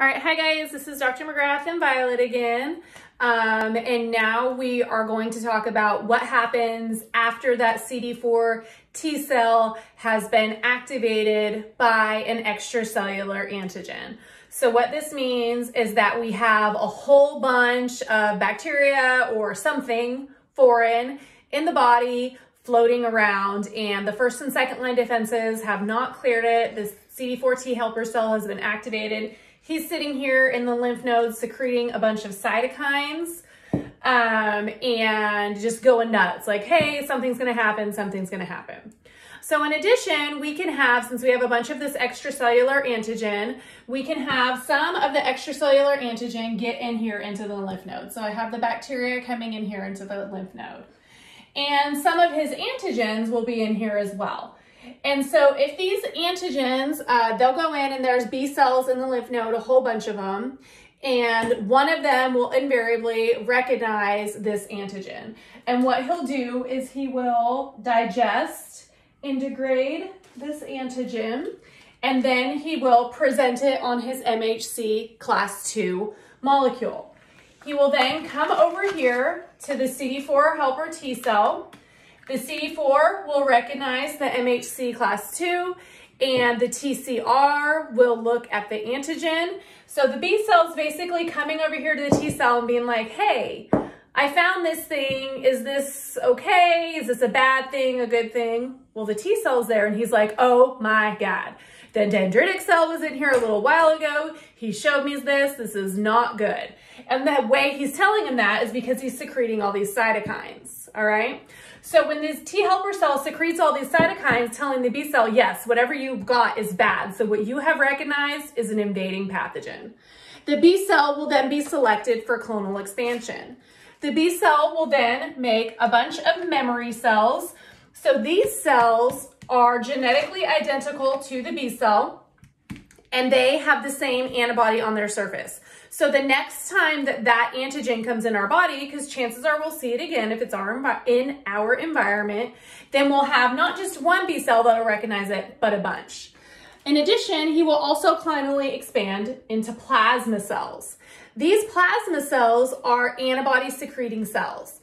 All right, hi guys, this is Dr. McGrath and Violet again. Um, and now we are going to talk about what happens after that CD4 T cell has been activated by an extracellular antigen. So what this means is that we have a whole bunch of bacteria or something foreign in the body floating around and the first and second line defenses have not cleared it. This CD4 T helper cell has been activated He's sitting here in the lymph nodes secreting a bunch of cytokines um, and just going nuts. Like, hey, something's going to happen, something's going to happen. So in addition, we can have, since we have a bunch of this extracellular antigen, we can have some of the extracellular antigen get in here into the lymph node. So I have the bacteria coming in here into the lymph node. And some of his antigens will be in here as well. And so if these antigens, uh, they'll go in and there's B cells in the lymph node, a whole bunch of them, and one of them will invariably recognize this antigen. And what he'll do is he will digest and degrade this antigen, and then he will present it on his MHC class 2 molecule. He will then come over here to the CD4 helper T cell, the CD4 will recognize the MHC class 2 and the TCR will look at the antigen. So the B cell is basically coming over here to the T cell and being like, hey, I found this thing. Is this okay? Is this a bad thing, a good thing? Well, the T cell's there and he's like, oh my God. The dendritic cell was in here a little while ago. He showed me this. This is not good. And the way he's telling him that is because he's secreting all these cytokines, all right? So when this T helper cell secretes all these cytokines telling the B cell, yes, whatever you've got is bad. So what you have recognized is an invading pathogen. The B cell will then be selected for clonal expansion. The B cell will then make a bunch of memory cells. So these cells are genetically identical to the B cell and they have the same antibody on their surface. So the next time that that antigen comes in our body, because chances are we'll see it again if it's our in our environment, then we'll have not just one B cell that'll recognize it, but a bunch. In addition, he will also clonally expand into plasma cells. These plasma cells are antibody secreting cells.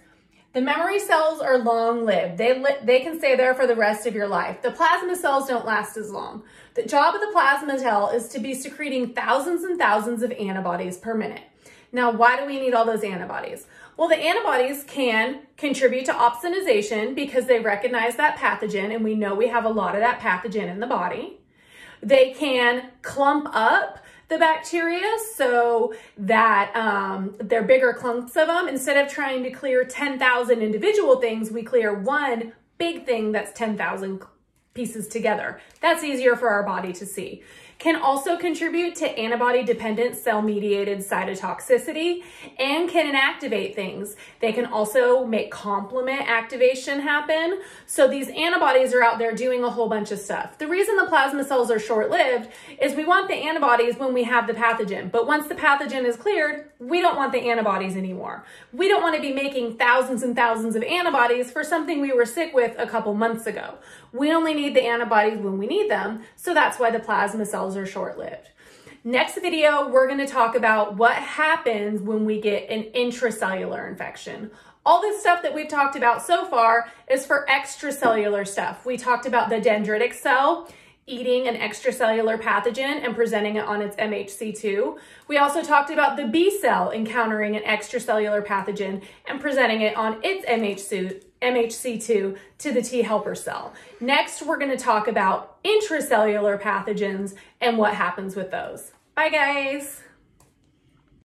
The memory cells are long-lived. They, li they can stay there for the rest of your life. The plasma cells don't last as long. The job of the plasma cell is to be secreting thousands and thousands of antibodies per minute. Now, why do we need all those antibodies? Well, the antibodies can contribute to opsonization because they recognize that pathogen, and we know we have a lot of that pathogen in the body. They can clump up the bacteria so that um, they're bigger clumps of them. Instead of trying to clear 10,000 individual things, we clear one big thing that's 10,000 pieces together. That's easier for our body to see can also contribute to antibody-dependent cell-mediated cytotoxicity and can inactivate things. They can also make complement activation happen. So these antibodies are out there doing a whole bunch of stuff. The reason the plasma cells are short-lived is we want the antibodies when we have the pathogen, but once the pathogen is cleared, we don't want the antibodies anymore. We don't want to be making thousands and thousands of antibodies for something we were sick with a couple months ago. We only need the antibodies when we need them, so that's why the plasma cells cells are short-lived. Next video, we're gonna talk about what happens when we get an intracellular infection. All this stuff that we've talked about so far is for extracellular stuff. We talked about the dendritic cell eating an extracellular pathogen and presenting it on its MHC2. We also talked about the B cell encountering an extracellular pathogen and presenting it on its MHC, MHC2 to the T helper cell. Next, we're gonna talk about intracellular pathogens and what happens with those. Bye guys.